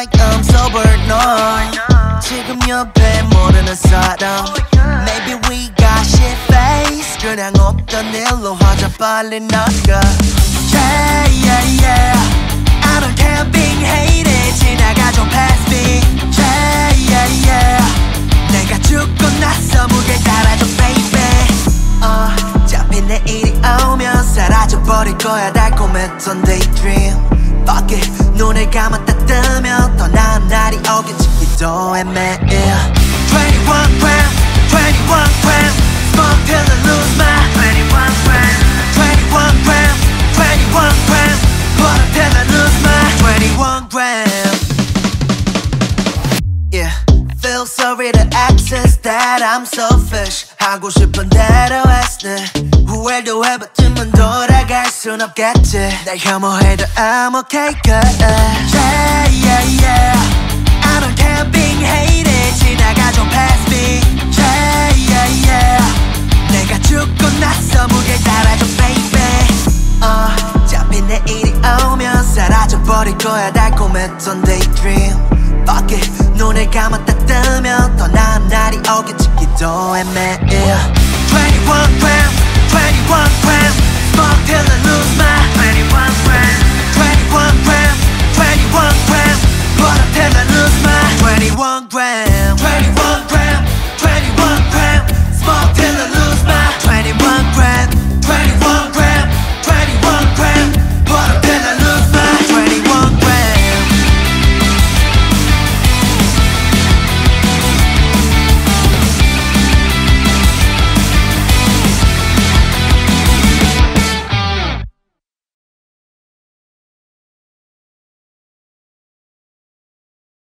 like I'm sober 넌 지금 옆에 모르는 사람. Maybe we got shit face 그냥 없던 일로 하자 빨리 나가. Yeah yeah yeah. I don't care being hated. 지나가줘 past me. Yeah yeah yeah. 내가 죽고 나서 무게 달아줘 baby. Uh, 잡힌 내일이 오면 사라져버릴 거야 달콤했던 daydream. Fuck it. 눈을 감았다 오겠지 기도 애매해 21 gram 21 gram Smoke till I lose my 21 gram 21 gram 21 gram Water till I lose my 21 gram Yeah Feel sorry to access that I'm selfish 하고 싶은 대로 했네 후회도 해봤지만 돌아갈 순 없겠지 날 혐오해도 I'm okay good 거야 달콤했던 daydream Fuck it 눈을 감았다 뜨면 더 나은 날이 오겠지 기도 애매해 21 gram 21 gram Smoke till I lose my 21 gram 21 gram 21 gram Water till I lose my 21 gram